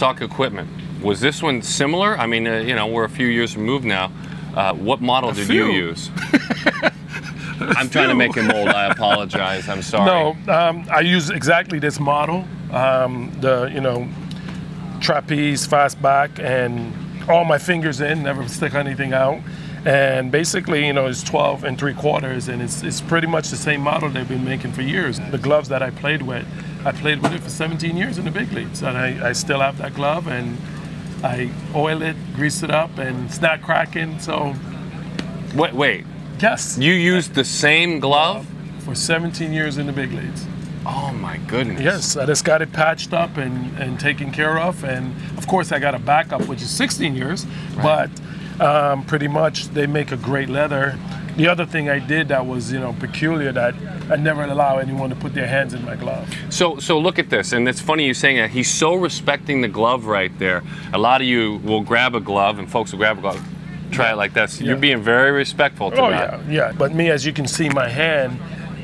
let's equipment. Was this one similar? I mean, uh, you know, we're a few years removed now. Uh, what model A did few. you use? I'm trying to make him old. I apologize. I'm sorry. No, um, I use exactly this model. Um, the you know trapeze, fast back, and all my fingers in, never stick anything out. And basically, you know, it's 12 and three quarters, and it's, it's pretty much the same model they've been making for years. The gloves that I played with, I played with it for 17 years in the big leagues, and I, I still have that glove, and I oil it, grease it up, and it's not cracking. So, Wait, wait. yes, You used the same glove? for 17 years in the big leagues. Oh my goodness. Yes, I just got it patched up and, and taken care of. And of course, I got a backup, which is 16 years. right. But um, pretty much, they make a great leather. The other thing I did that was, you know, peculiar that I never allow anyone to put their hands in my glove. So, so look at this, and it's funny you saying that. He's so respecting the glove right there. A lot of you will grab a glove, and folks will grab a glove, try it like this. You're being very respectful to Oh that. yeah, yeah. But me, as you can see, my hand,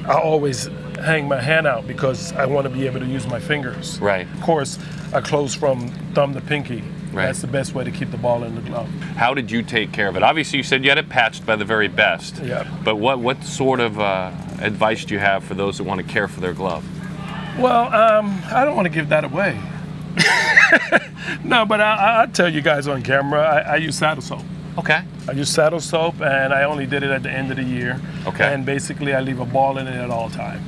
I always hang my hand out because I want to be able to use my fingers. Right. Of course, I close from thumb to pinky. Right. That's the best way to keep the ball in the glove. How did you take care of it? Obviously, you said you had it patched by the very best. Yeah. But what what sort of uh, advice do you have for those that want to care for their glove? Well, um, I don't want to give that away. no, but I, I- I'll tell you guys on camera. I, I use saddle soap. Okay. I use saddle soap, and I only did it at the end of the year. Okay. And basically, I leave a ball in it at all time.